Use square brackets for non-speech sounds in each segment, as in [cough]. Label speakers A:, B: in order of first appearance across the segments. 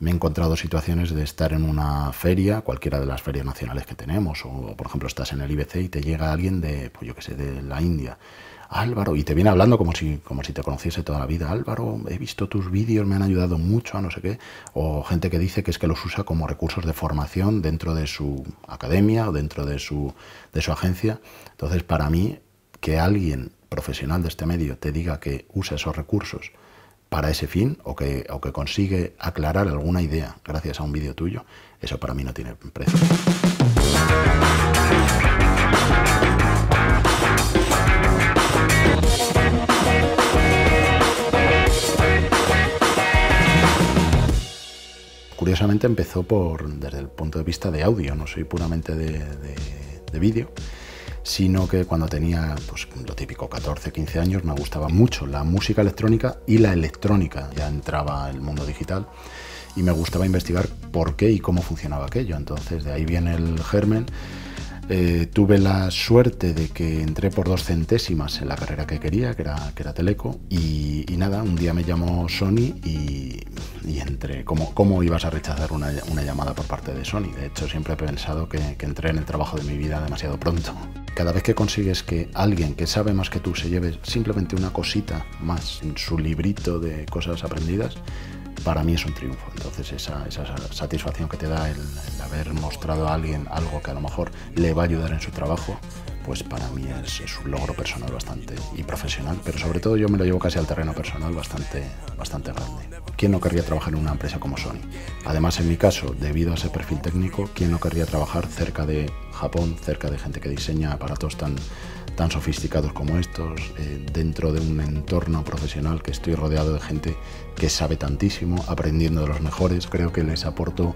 A: Me he encontrado situaciones de estar en una feria, cualquiera de las ferias nacionales que tenemos, o por ejemplo estás en el IBC y te llega alguien de, pues yo que sé, de la India. Álvaro, y te viene hablando como si, como si te conociese toda la vida. Álvaro, he visto tus vídeos, me han ayudado mucho a no sé qué. O gente que dice que es que los usa como recursos de formación dentro de su academia o dentro de su, de su agencia. Entonces, para mí, que alguien profesional de este medio te diga que usa esos recursos para ese fin o que, o que consigue aclarar alguna idea gracias a un vídeo tuyo, eso para mí no tiene precio. Curiosamente empezó por, desde el punto de vista de audio, no soy puramente de, de vídeo sino que cuando tenía, pues lo típico, 14, 15 años, me gustaba mucho la música electrónica y la electrónica, ya entraba el mundo digital, y me gustaba investigar por qué y cómo funcionaba aquello. Entonces de ahí viene el germen eh, tuve la suerte de que entré por dos centésimas en la carrera que quería, que era, que era Teleco, y, nada, un día me llamó Sony y, entré. ¿Cómo, ¿Cómo, ibas a rechazar una, llamada por parte de Sony? De hecho, siempre he pensado que entré en el trabajo de mi vida demasiado pronto. Cada vez que consigues que alguien que sabe más que tú se lleve simplemente una cosita más en su librito de cosas aprendidas, para mí es un triunfo. Entonces esa, satisfacción que te da el, haber mostrado a alguien algo que a lo mejor le va a ayudar en su trabajo, pues para mí es, un logro personal bastante y profesional, pero sobre todo yo me lo llevo casi al terreno personal bastante, bastante grande. ¿Quién no querría trabajar en una empresa como Sony? Además, en mi caso, debido a ese perfil técnico, ¿quién no querría trabajar cerca de Japón, cerca de gente que diseña aparatos tan tan sofisticados como estos, eh, dentro de un entorno profesional que estoy rodeado de gente que sabe tantísimo, aprendiendo de los mejores, creo que les aporto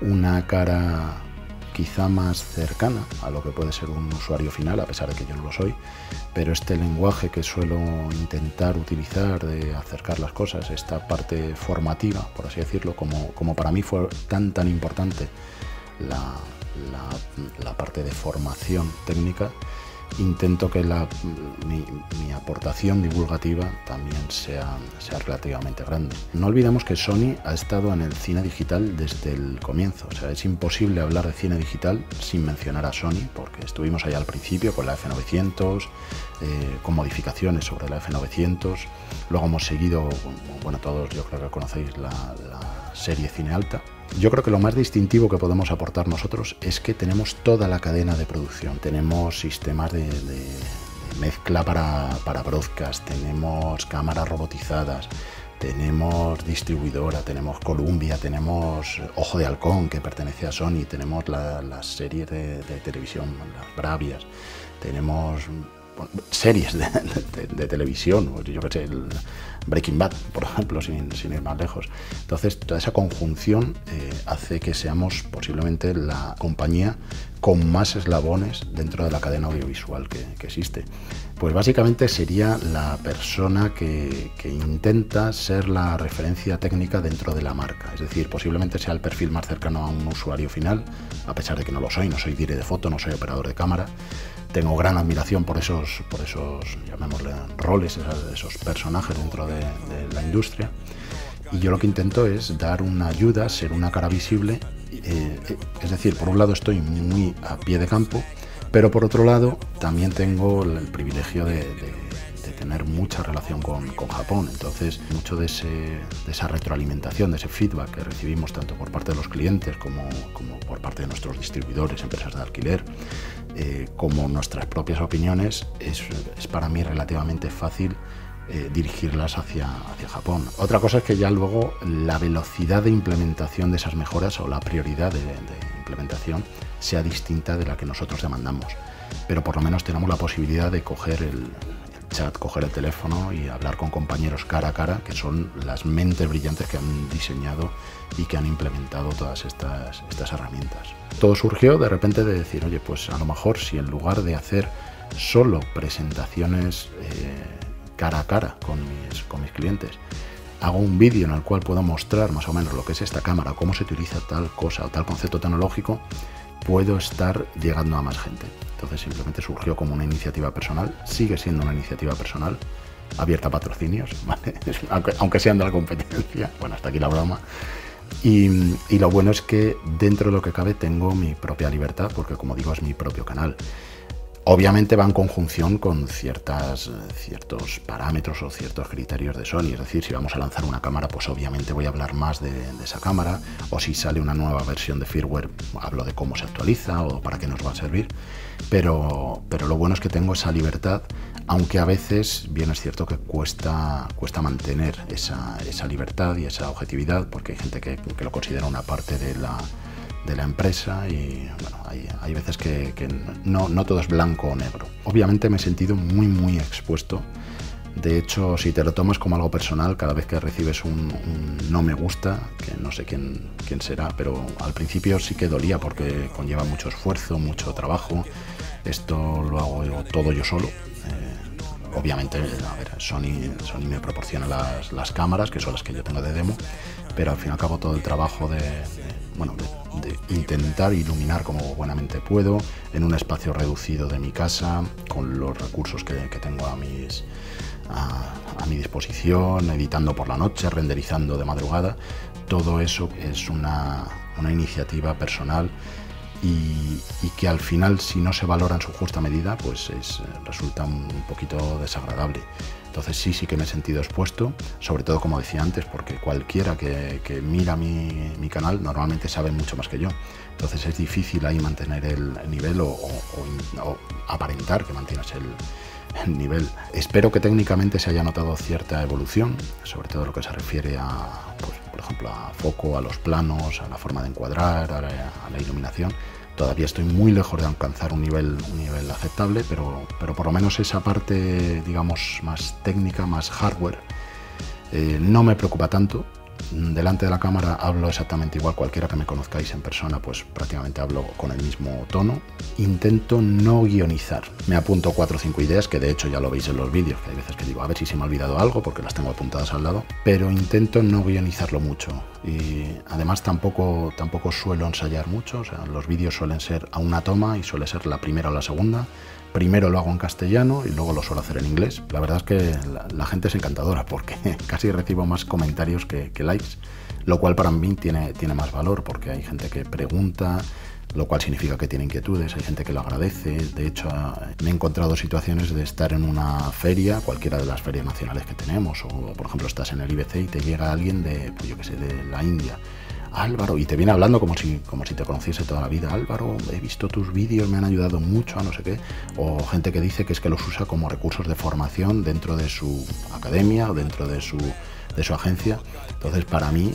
A: una cara quizá más cercana a lo que puede ser un usuario final, a pesar de que yo no lo soy, pero este lenguaje que suelo intentar utilizar de acercar las cosas, esta parte formativa, por así decirlo, como, como para mí fue tan tan importante la, la parte de formación técnica, intento que mi, aportación divulgativa también sea, sea relativamente grande. No olvidemos que Sony ha estado en el cine digital desde el comienzo, o sea, es imposible hablar de cine digital sin mencionar a Sony, porque estuvimos ahí al principio con la F900, eh, con modificaciones sobre la F900, luego hemos seguido, bueno, todos yo creo que conocéis la, la serie Cine Alta, yo creo que lo más distintivo que podemos aportar nosotros es que tenemos toda la cadena de producción. Tenemos sistemas de, mezcla para, para broadcast, tenemos cámaras robotizadas, tenemos distribuidora, tenemos Columbia, tenemos Ojo de Halcón, que pertenece a Sony, tenemos las series de, televisión, las Bravias, tenemos series de, televisión, yo qué sé, el Breaking Bad, por ejemplo, sin, ir más lejos. Entonces, toda esa conjunción eh, hace que seamos posiblemente la compañía con más eslabones dentro de la cadena audiovisual que, existe. Pues básicamente sería la persona que, que, intenta ser la referencia técnica dentro de la marca. Es decir, posiblemente sea el perfil más cercano a un usuario final, a pesar de que no lo soy, no soy dire de foto, no soy operador de cámara, tengo gran admiración por esos, por esos llamémosle, roles, esos, personajes dentro de, la industria. Y yo lo que intento es dar una ayuda, ser una cara visible. Eh, es decir, por un lado estoy muy a pie de campo, pero por otro lado también tengo el privilegio de tener mucha relación con, Japón. Entonces, mucho de, esa retroalimentación, de ese feedback que recibimos tanto por parte de los clientes como, por parte de nuestros distribuidores, empresas de alquiler, eh, como nuestras propias opiniones, es, para mí relativamente fácil eh, dirigirlas hacia, hacia Japón. Otra cosa es que ya luego la velocidad de implementación de esas mejoras o la prioridad de, de implementación sea distinta de la que nosotros demandamos. Pero por lo menos tenemos la posibilidad de coger el, chat, coger el teléfono y hablar con compañeros cara a cara, que son las mentes brillantes que han diseñado y que han implementado todas estas, estas herramientas. Todo surgió de repente de decir, oye, pues a lo mejor si en lugar de hacer solo presentaciones eh, cara a cara con mis, con mis clientes, hago un vídeo en el cual puedo mostrar más o menos lo que es esta cámara, cómo se utiliza tal cosa o tal concepto tecnológico, puedo estar llegando a más gente. Entonces simplemente surgió como una iniciativa personal, sigue siendo una iniciativa personal, abierta a patrocinios, [laughs] aunque, sean de la competencia, [laughs] bueno, hasta aquí la broma, Y, y, lo bueno es que dentro de lo que cabe tengo mi propia libertad, porque como digo es mi propio canal. Obviamente va en conjunción con ciertas, ciertos parámetros o ciertos criterios de Sony. Es decir, si vamos a lanzar una cámara, pues obviamente voy a hablar más de, esa cámara. O si sale una nueva versión de firmware, hablo de cómo se actualiza o para qué nos va a servir. Pero, pero lo bueno es que tengo esa libertad, aunque a veces, bien es cierto que cuesta, cuesta mantener esa, esa libertad y esa objetividad, porque hay gente que lo considera una parte de la de la empresa y bueno, hay, hay veces que, no, no, todo es blanco o negro. Obviamente me he sentido muy muy expuesto. De hecho, si te lo tomas como algo personal, cada vez que recibes un, no me gusta, que no sé quién, quién será, pero al principio sí que dolía porque conlleva mucho esfuerzo, mucho trabajo. Esto lo hago todo yo solo. Eh, obviamente, a ver, Sony, Sony me proporciona las, las, cámaras, que son las que yo tengo de demo, pero al fin y al cabo todo el trabajo de, bueno, de, intentar iluminar como buenamente puedo en un espacio reducido de mi casa, con los recursos que, que tengo a, mis, a, a, mi disposición, editando por la noche, renderizando de madrugada. Todo eso es una, una iniciativa personal y, y, que al final, si no se valora en su justa medida, pues es, resulta un poquito desagradable. Entonces sí, sí que me he sentido expuesto, sobre todo como decía antes, porque cualquiera que, que mira mi, mi, canal normalmente sabe mucho más que yo. Entonces es difícil ahí mantener el, nivel o, aparentar que mantienes el, el, nivel. Espero que técnicamente se haya notado cierta evolución, sobre todo lo que se refiere a, pues, por ejemplo, a foco, a los planos, a la forma de encuadrar, a la iluminación Todavía estoy muy lejos de alcanzar un nivel, un nivel aceptable, pero, pero por lo menos esa parte, digamos, más técnica, más hardware, eh, no me preocupa tanto. Delante de la cámara hablo exactamente igual, cualquiera que me conozcáis en persona, pues prácticamente hablo con el mismo tono. Intento no guionizar. Me apunto cuatro o cinco ideas, que de hecho ya lo veis en los vídeos, que hay veces que digo, a ver si se me ha olvidado algo, porque las tengo apuntadas al lado, pero intento no guionizarlo mucho. Y además tampoco, tampoco suelo ensayar mucho, o sea, los vídeos suelen ser a una toma y suele ser la primera o la segunda primero lo hago en castellano y luego lo suelo hacer en inglés. La verdad es que la, la gente es encantadora porque [laughs] casi recibo más comentarios que, que, likes, lo cual para mí tiene, tiene más valor porque hay gente que pregunta, lo cual significa que tiene inquietudes, hay gente que lo agradece. De hecho, me he encontrado situaciones de estar en una feria, cualquiera de las ferias nacionales que tenemos, o por ejemplo estás en el IBC y te llega alguien de, pues yo que sé, de la India Álvaro, y te viene hablando como si, como si te conociese toda la vida, Álvaro, he visto tus vídeos, me han ayudado mucho a no sé qué, o gente que dice que es que los usa como recursos de formación dentro de su academia o dentro de su, de su agencia. Entonces, para mí,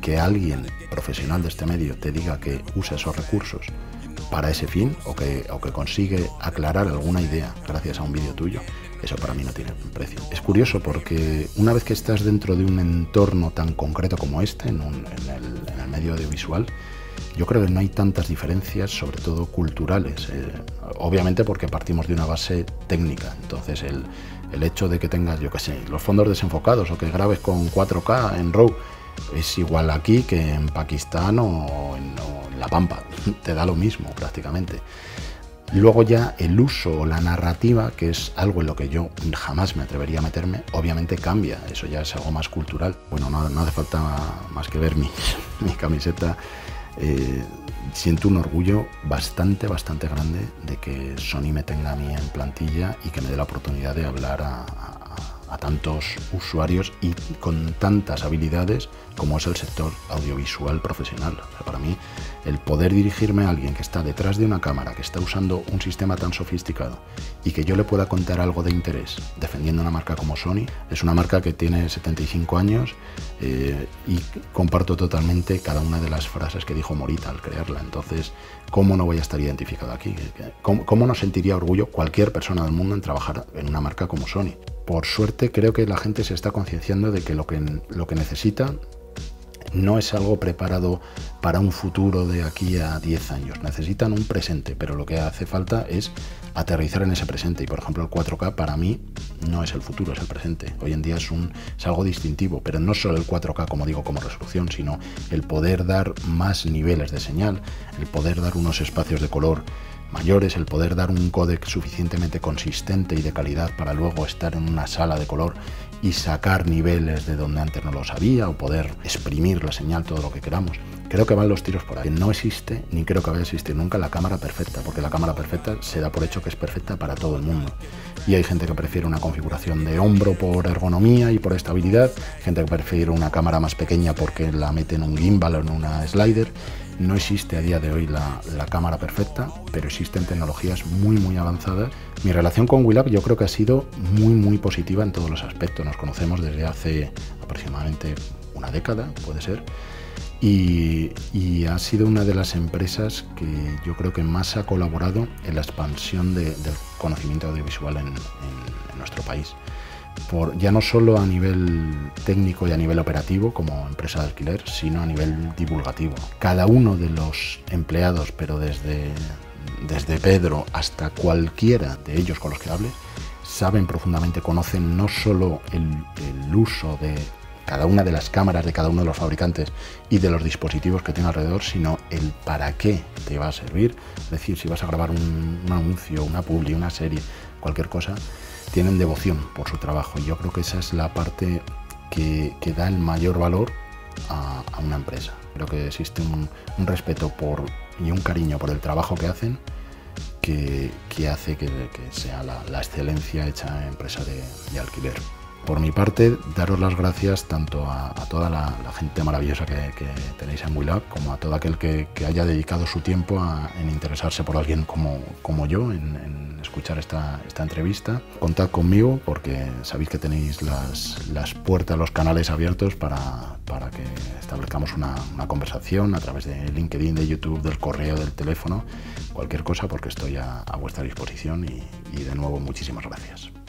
A: que alguien profesional de este medio te diga que usa esos recursos para ese fin o que, o que consigue aclarar alguna idea gracias a un vídeo tuyo, eso para mí no tiene precio. Es curioso porque una vez que estás dentro de un entorno tan concreto como este, en, el, en el, medio audiovisual, yo creo que no hay tantas diferencias, sobre todo culturales. Eh, obviamente porque partimos de una base técnica. Entonces el, hecho de que tengas, yo qué sé, los fondos desenfocados o que grabes con 4K en RAW es igual aquí que en Pakistán o en La Pampa. [laughs] Te da lo mismo prácticamente. Luego ya el uso o la narrativa, que es algo en lo que yo jamás me atrevería a meterme, obviamente cambia, eso ya es algo más cultural. Bueno, no, no hace falta más que ver mi, [laughs] mi camiseta. Eh, siento un orgullo bastante, bastante grande de que Sony me tenga a mí en plantilla y que me dé la oportunidad de hablar a, a, a tantos usuarios y con tantas habilidades como es el sector audiovisual profesional. O sea, para mí, el poder dirigirme a alguien que está detrás de una cámara, que está usando un sistema tan sofisticado y que yo le pueda contar algo de interés defendiendo una marca como Sony, es una marca que tiene 75 años eh, y comparto totalmente cada una de las frases que dijo Morita al crearla. Entonces, ¿cómo no voy a estar identificado aquí? ¿Cómo, cómo no sentiría orgullo cualquier persona del mundo en trabajar en una marca como Sony? Por suerte, creo que la gente se está concienciando de que lo que, lo que necesita no es algo preparado para un futuro de aquí a 10 años. Necesitan un presente, pero lo que hace falta es aterrizar en ese presente. Y por ejemplo, el 4K para mí no es el futuro, es el presente. Hoy en día es, un, es algo distintivo, pero no solo el 4K, como digo, como resolución, sino el poder dar más niveles de señal, el poder dar unos espacios de color mayores, el poder dar un códec suficientemente consistente y de calidad para luego estar en una sala de color y sacar niveles de donde antes no los había o poder exprimir la señal todo lo que queramos. Creo que van los tiros por ahí. No existe, ni creo que vaya a existir nunca, la cámara perfecta, porque la cámara perfecta se da por hecho que es perfecta para todo el mundo. Y hay gente que prefiere una configuración de hombro por ergonomía y por estabilidad, gente que prefiere una cámara más pequeña porque la mete en un gimbal o en una slider. No existe a día de hoy la, cámara perfecta, pero existen tecnologías muy, muy avanzadas. Mi relación con Willab yo creo que ha sido muy, muy positiva en todos los aspectos. Nos conocemos desde hace aproximadamente una década, puede ser y, ha sido una de las empresas que yo creo que más ha colaborado en la expansión del conocimiento audiovisual en, nuestro país. Por, ya no solo a nivel técnico y a nivel operativo como empresa de alquiler, sino a nivel divulgativo. Cada uno de los empleados, pero desde, desde Pedro hasta cualquiera de ellos con los que hable, saben profundamente, conocen no solo el uso de cada una de las cámaras de cada uno de los fabricantes y de los dispositivos que tiene alrededor, sino el para qué te va a servir. Es decir, si vas a grabar un, anuncio, una publi, una serie, cualquier cosa, tienen devoción por su trabajo. Y yo creo que esa es la parte que, da el mayor valor a, una empresa. Creo que existe un, respeto por, y un cariño por el trabajo que hacen que, hace que, sea la, excelencia hecha empresa de alquiler. Por mi parte, daros las gracias tanto a, toda la, gente maravillosa que, tenéis en WeLab como a todo aquel que, haya dedicado su tiempo en interesarse por alguien como, yo, en, escuchar esta, entrevista. Contad conmigo porque sabéis que tenéis las, puertas, los canales abiertos para que establezcamos una, conversación a través de LinkedIn, de YouTube, del correo, del teléfono, cualquier cosa porque estoy a, vuestra disposición y de nuevo muchísimas gracias.